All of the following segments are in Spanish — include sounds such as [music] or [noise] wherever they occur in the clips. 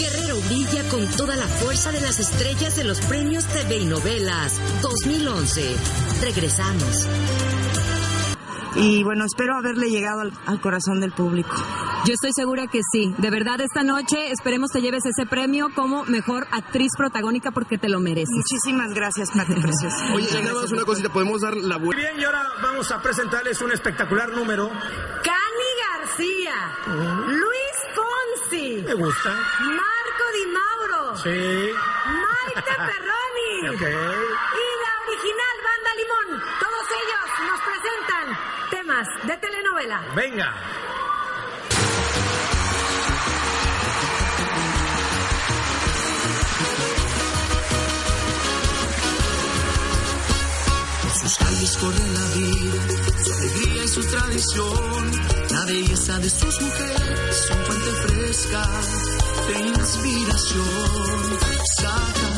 Guerrero brilla con toda la fuerza de las estrellas de los premios TV y novelas 2011. Regresamos. Y bueno, espero haberle llegado al, al corazón del público. Yo estoy segura que sí. De verdad, esta noche esperemos te lleves ese premio como mejor actriz protagónica porque te lo mereces. Muchísimas gracias, Pati [laughs] Preciosa. Oye, nada más una cosita, podemos dar la Muy vuelta. bien, y ahora vamos a presentarles un espectacular número. Cani García, Fonsi, Me gusta. Marco Di Mauro, Sí. Maite [laughs] Perroni Ok. y la original Banda Limón. Todos ellos nos presentan temas de telenovela. Venga. Sus calles corre la vida, su alegría y su tradición. La belleza de sus mujeres, su fresca de inspiración. Saca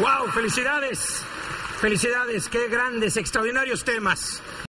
¡Wow! ¡Felicidades! ¡Felicidades! ¡Qué grandes, extraordinarios temas!